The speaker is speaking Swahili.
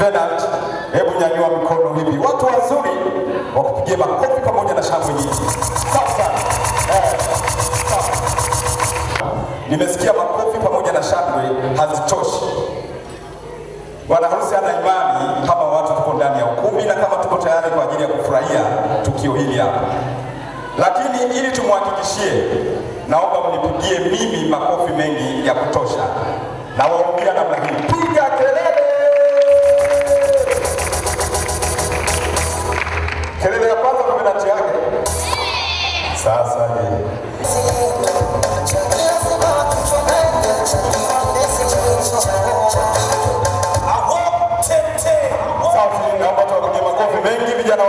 Leonard, hebu nyanyua mikono hivi. Watu wazuri wakupigie makofi pamoja na shangwe nyingi. Sasa. Eh. Nimesikia makofi pamoja na shangwe hazitoshi. Bwana harusi ana imani kama watu tuko ndani ya ukumbi na kama tuko tayari kwa ajili ya kufurahia tukio hili hapa, lakini ili tumhakikishie, naomba mnipigie mimi makofi mengi ya kutosha. Sasa naomba tuwapigie mengi vijana